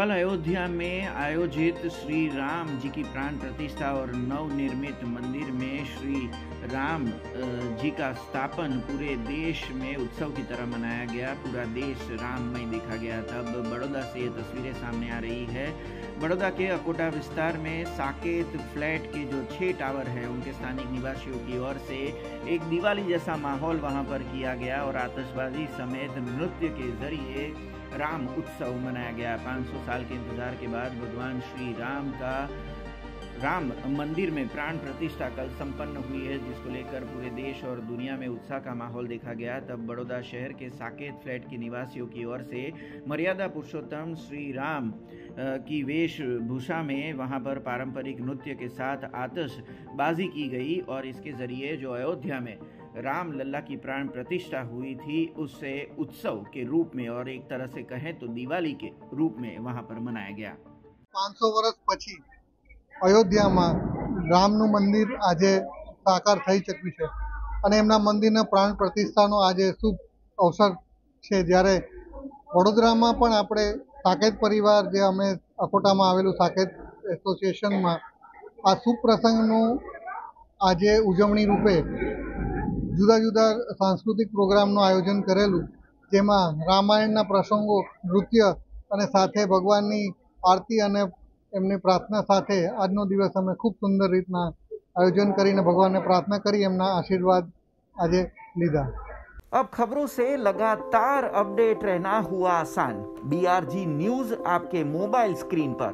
कल अयोध्या में आयोजित श्री राम जी की प्राण प्रतिष्ठा और नवनिर्मित मंदिर में श्री राम जी का स्थापन पूरे देश में उत्सव की तरह मनाया गया। पूरा देश राममय देखा गया। तब बड़ौदा से ये तस्वीरें सामने आ रही है। बड़ौदा के अकोटा विस्तार में साकेत फ्लैट के जो छह टावर हैं, उनके स्थानिक निवासियों की ओर से एक दिवाली जैसा माहौल वहाँ पर किया गया और आतशबाजी समेत नृत्य के ज़रिए राम उत्सव मनाया गया। 500 साल के इंतज़ार के बाद भगवान श्री राम का, राम मंदिर में प्राण प्रतिष्ठा कल संपन्न हुई है, जिसको लेकर पूरे देश और दुनिया में उत्साह का माहौल देखा गया। तब बड़ौदा शहर के साकेत फ्लैट के निवासियों की ओर से मर्यादा पुरुषोत्तम श्री राम की वेशभूषा में वहाँ पर पारंपरिक नृत्य के साथ आतशबाजी की गई और इसके ज़रिए जो अयोध्या में राम लल्ला की प्राण प्रतिष्ठा हुई थी उससे उत्सव के रूप में और एक तरह से कहें तो दिवाली के रूप में वहां पर मनाया गया 500 વર્ષ પછી અયોધ્યામાં રામનું મંદિર આજે સાકાર થઈ ચૂક્યું છે અને એમના મંદિરના પ્રાણ પ્રતિષ્ઠાનો આજે શુભ અવસર છે જ્યારે વડોદરામાં પણ આપણે સાકેત પરિવાર જે અમે અકોટામાં આવેલું સાકેત એસોસિએશનમાં આ શુભ પ્રસંગનું આજે ઉજવણી રૂપે જુદા જુદા સાંસ્કૃતિક પ્રોગ્રામનું આયોજન કરેલું જેમાં રામાયણના પ્રસંગો નૃત્ય અને સાથે ભગવાનની આરતી અને એમની પ્રાર્થના સાથે આજનો દિવસ અમે ખૂબ સુંદર રીતના આયોજન કરીને ભગવાનને પ્રાર્થના કરી એમના આશીર્વાદ આજે લીધા अब खबरों से लगातार अपडेट रहना हुआ आसान बीआरजी न्यूज आपके मोबाइल स्क्रीन पर